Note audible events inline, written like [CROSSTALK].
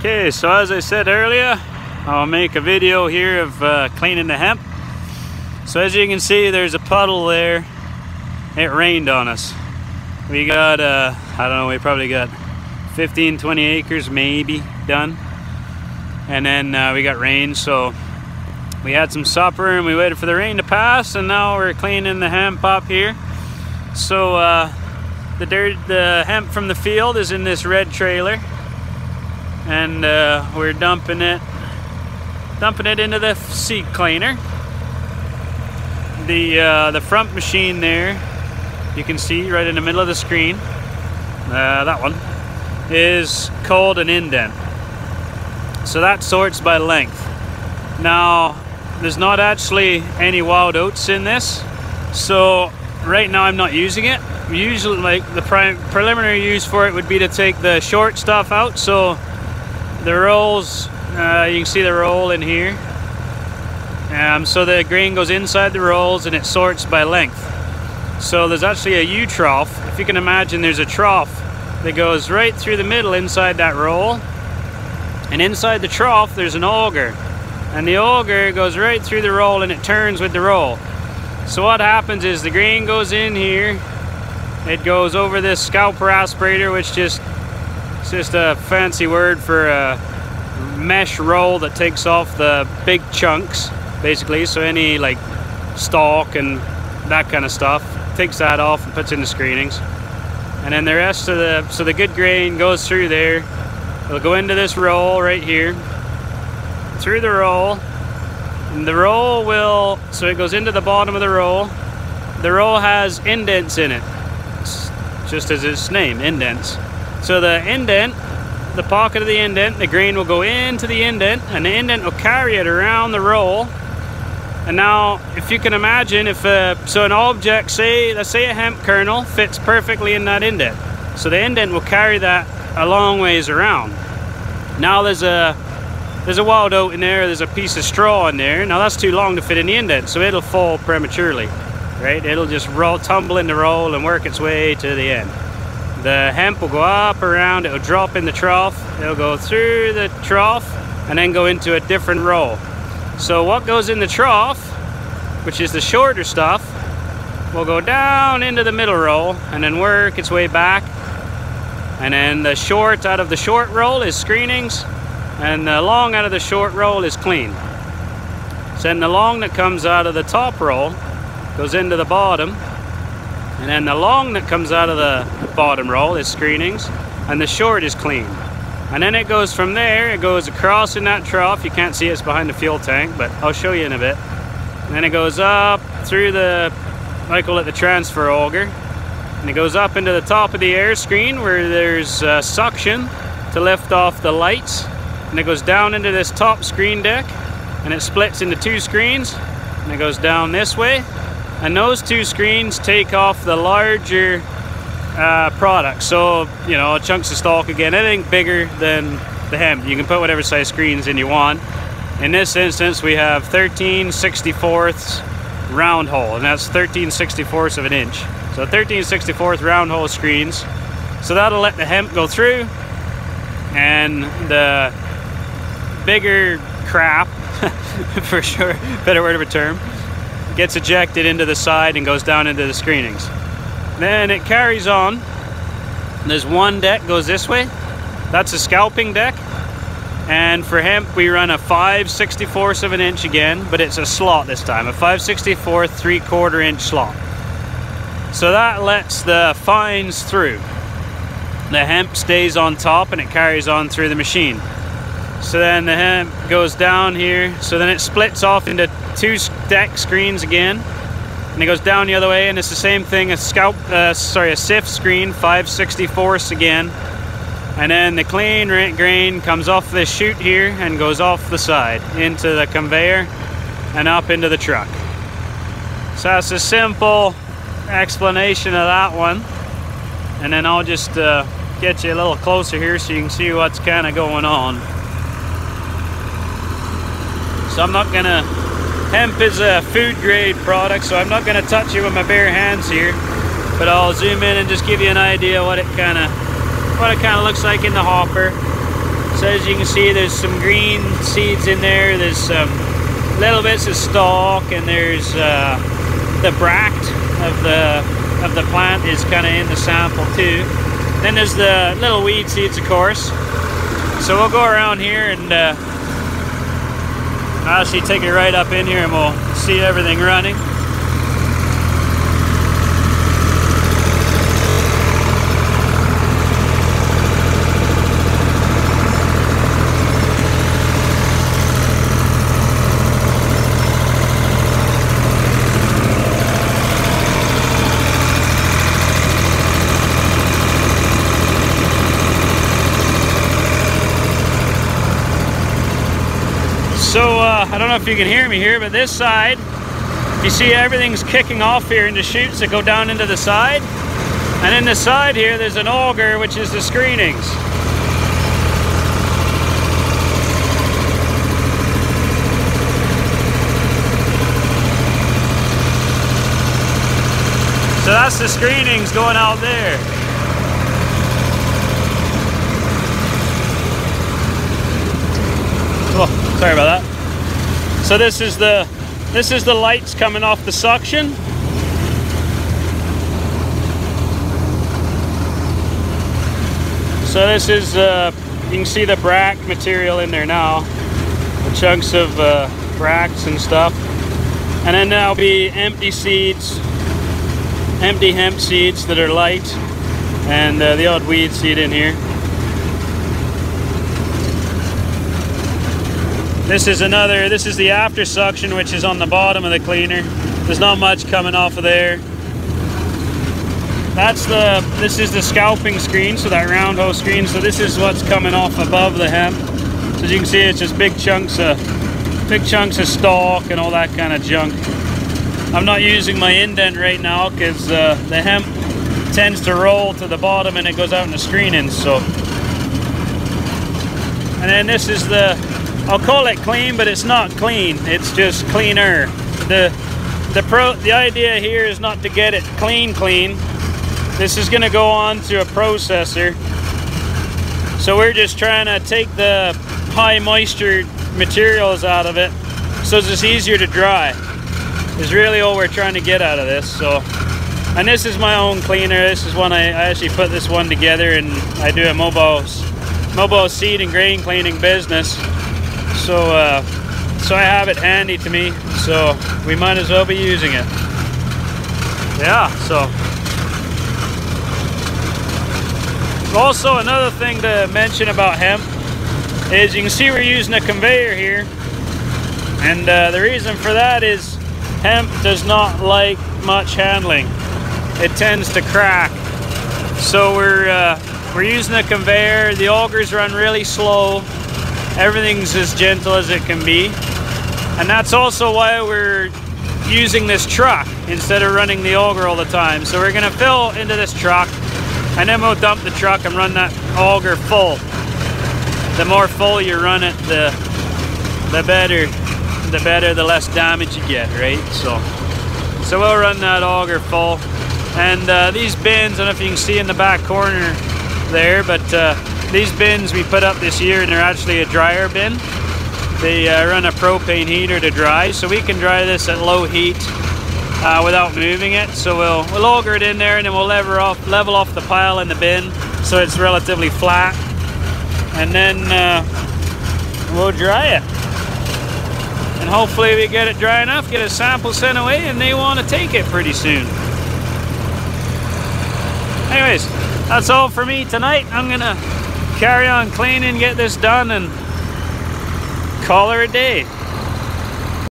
Okay, so as I said earlier, I'll make a video here of uh, cleaning the hemp. So as you can see, there's a puddle there. It rained on us. We got, uh, I don't know, we probably got 15, 20 acres maybe done. And then uh, we got rain, so we had some supper and we waited for the rain to pass and now we're cleaning the hemp up here. So uh, the dirt, the hemp from the field is in this red trailer and uh, we're dumping it dumping it into the seed cleaner. The uh, the front machine there you can see right in the middle of the screen uh, that one is called an indent so that sorts by length. Now there's not actually any wild oats in this so right now I'm not using it. Usually like the preliminary use for it would be to take the short stuff out so the rolls uh, you can see the roll in here. Um, so the grain goes inside the rolls and it sorts by length. So there's actually a U trough if you can imagine there's a trough that goes right through the middle inside that roll. And inside the trough there's an auger. And the auger goes right through the roll and it turns with the roll. So what happens is the grain goes in here. It goes over this scalper aspirator which just it's just a fancy word for a mesh roll that takes off the big chunks, basically. So any like stalk and that kind of stuff, takes that off and puts in the screenings. And then the rest of the, so the good grain goes through there. It'll go into this roll right here, through the roll. And the roll will, so it goes into the bottom of the roll. The roll has indents in it, just as its name, indents. So the indent, the pocket of the indent, the grain will go into the indent and the indent will carry it around the roll. And now, if you can imagine, if uh, so an object, say, let's say a hemp kernel fits perfectly in that indent. So the indent will carry that a long ways around. Now there's a there's a wild oat in there, there's a piece of straw in there. Now that's too long to fit in the indent, so it'll fall prematurely, right? It'll just roll, tumble in the roll and work its way to the end. The hemp will go up around, it will drop in the trough, it'll go through the trough and then go into a different roll. So what goes in the trough, which is the shorter stuff, will go down into the middle roll and then work its way back. And then the short out of the short roll is screenings and the long out of the short roll is clean. So then the long that comes out of the top roll goes into the bottom and then the long that comes out of the bottom roll is screenings, and the short is clean. And then it goes from there, it goes across in that trough. You can't see it's behind the fuel tank, but I'll show you in a bit. And then it goes up through the, I call it the transfer auger. And it goes up into the top of the air screen where there's uh, suction to lift off the lights. And it goes down into this top screen deck and it splits into two screens. And it goes down this way and those two screens take off the larger uh, product. So you know chunks of stalk again anything bigger than the hemp you can put whatever size screens in you want. In this instance we have 13 64ths round hole and that's 13 64ths of an inch. So 13 64th round hole screens. So that'll let the hemp go through and the bigger crap [LAUGHS] for sure better word of a term gets ejected into the side and goes down into the screenings. Then it carries on. There's one deck goes this way. That's a scalping deck. And for hemp, we run a 5 64ths of an inch again, but it's a slot this time, a 5 64th 3 quarter inch slot. So that lets the fines through. The hemp stays on top and it carries on through the machine. So then the hemp goes down here. So then it splits off into two deck screens again. And it goes down the other way and it's the same thing, a scalp, uh, sorry, a SIF screen, 564ths again. And then the clean grain comes off this chute here and goes off the side into the conveyor and up into the truck. So that's a simple explanation of that one. And then I'll just uh, get you a little closer here so you can see what's kind of going on. So I'm not gonna, hemp is a food grade product, so I'm not gonna touch it with my bare hands here, but I'll zoom in and just give you an idea what it kinda, what it kinda looks like in the hopper. So as you can see, there's some green seeds in there. There's some little bits of stalk, and there's uh, the bract of the of the plant is kind of in the sample too. Then there's the little weed seeds, of course. So we'll go around here and uh, actually take it right up in here, and we'll see everything running. So uh, I don't know if you can hear me here, but this side, you see everything's kicking off here into chutes that go down into the side. And in the side here, there's an auger, which is the screenings. So that's the screenings going out there. Oh, sorry about that. So this is the this is the lights coming off the suction. So this is uh, you can see the bract material in there now, the chunks of uh, bracts and stuff, and then there'll be empty seeds, empty hemp seeds that are light, and uh, the odd weed seed in here. This is another, this is the after suction, which is on the bottom of the cleaner. There's not much coming off of there. That's the, this is the scalping screen, so that round hole screen. So this is what's coming off above the hemp. So as you can see, it's just big chunks of, big chunks of stalk and all that kind of junk. I'm not using my indent right now because uh, the hemp tends to roll to the bottom and it goes out in the screening, so. And then this is the I'll call it clean, but it's not clean. It's just cleaner. The the pro the idea here is not to get it clean clean. This is going to go on to a processor. So we're just trying to take the high moisture materials out of it so it's easier to dry. Is really all we're trying to get out of this. So and this is my own cleaner. This is one I, I actually put this one together and I do a mobile mobile seed and grain cleaning business so uh, so I have it handy to me so we might as well be using it. Yeah so. Also another thing to mention about hemp is you can see we're using a conveyor here and uh, the reason for that is hemp does not like much handling. It tends to crack. So we're uh, we're using a conveyor. The augers run really slow everything's as gentle as it can be. And that's also why we're using this truck instead of running the auger all the time. So we're gonna fill into this truck and then we'll dump the truck and run that auger full. The more full you run it, the the better, the better, the less damage you get, right? So, so we'll run that auger full. And uh, these bins, I don't know if you can see in the back corner there, but uh, these bins we put up this year and they're actually a dryer bin. They uh, run a propane heater to dry, so we can dry this at low heat uh, without moving it. So we'll, we'll auger it in there and then we'll level off, level off the pile in the bin so it's relatively flat. And then uh, we'll dry it. And hopefully we get it dry enough, get a sample sent away and they want to take it pretty soon. Anyways, that's all for me tonight. I'm gonna carry on cleaning, get this done, and call her a day.